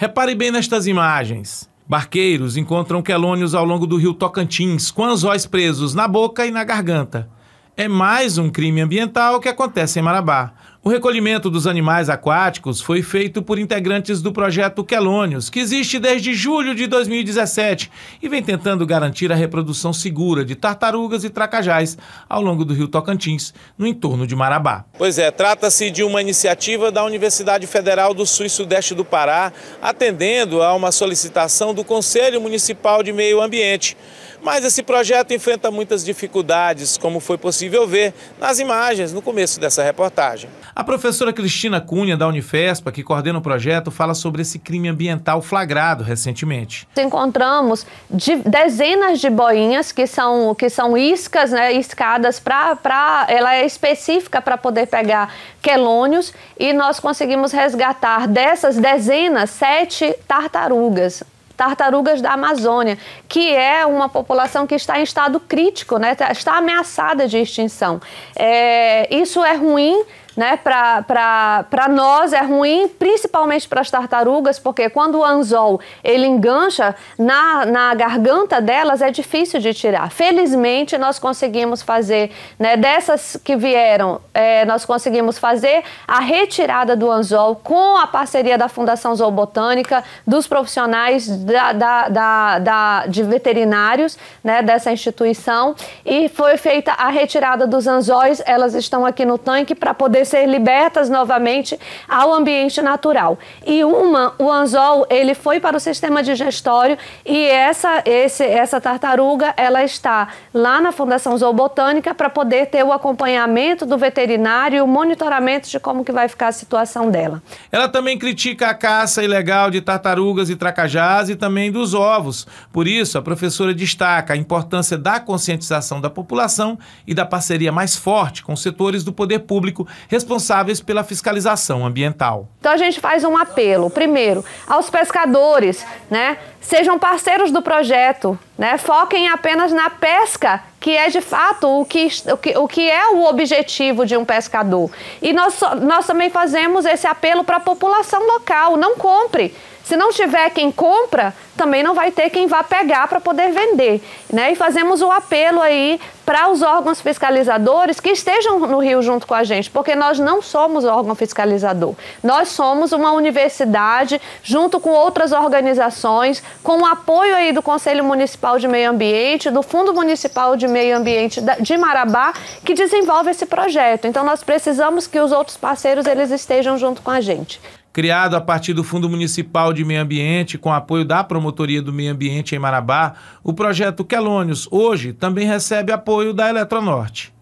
Repare bem nestas imagens. Barqueiros encontram quelônios ao longo do rio Tocantins, com anzóis presos na boca e na garganta. É mais um crime ambiental que acontece em Marabá. O recolhimento dos animais aquáticos foi feito por integrantes do projeto Quelônios, que existe desde julho de 2017 e vem tentando garantir a reprodução segura de tartarugas e tracajás ao longo do rio Tocantins, no entorno de Marabá. Pois é, trata-se de uma iniciativa da Universidade Federal do Sul e Sudeste do Pará, atendendo a uma solicitação do Conselho Municipal de Meio Ambiente. Mas esse projeto enfrenta muitas dificuldades, como foi possível ver nas imagens no começo dessa reportagem. A professora Cristina Cunha, da Unifespa, que coordena o projeto, fala sobre esse crime ambiental flagrado recentemente. Encontramos de, dezenas de boinhas que são, que são iscas, né, iscadas para. Ela é específica para poder pegar quelônios e nós conseguimos resgatar dessas dezenas sete tartarugas tartarugas da Amazônia, que é uma população que está em estado crítico, né? está ameaçada de extinção. É, isso é ruim né, para nós é ruim, principalmente para as tartarugas, porque quando o anzol ele engancha na, na garganta delas, é difícil de tirar. Felizmente, nós conseguimos fazer, né, dessas que vieram, é, nós conseguimos fazer a retirada do anzol com a parceria da Fundação Zoobotânica, dos profissionais da, da, da, da, de veterinários né, dessa instituição, e foi feita a retirada dos anzóis, elas estão aqui no tanque para poder ser libertas novamente ao ambiente natural. E uma, o anzol, ele foi para o sistema digestório e essa, esse, essa tartaruga, ela está lá na Fundação Zoobotânica para poder ter o acompanhamento do veterinário e o monitoramento de como que vai ficar a situação dela. Ela também critica a caça ilegal de tartarugas e tracajás e também dos ovos. Por isso, a professora destaca a importância da conscientização da população e da parceria mais forte com setores do poder público responsáveis pela fiscalização ambiental. Então a gente faz um apelo, primeiro, aos pescadores, né? Sejam parceiros do projeto, né? Foquem apenas na pesca, que é de fato o que, o que, o que é o objetivo de um pescador. E nós, nós também fazemos esse apelo para a população local, não compre. Se não tiver quem compra, também não vai ter quem vá pegar para poder vender. Né? E fazemos o apelo aí para os órgãos fiscalizadores que estejam no Rio junto com a gente, porque nós não somos órgão fiscalizador. Nós somos uma universidade junto com outras organizações, com o apoio aí do Conselho Municipal de Meio Ambiente, do Fundo Municipal de Meio Ambiente de Marabá, que desenvolve esse projeto. Então nós precisamos que os outros parceiros eles estejam junto com a gente. Criado a partir do Fundo Municipal de Meio Ambiente, com apoio da Promotoria do Meio Ambiente em Marabá, o projeto Quelônios hoje também recebe apoio da Eletronorte.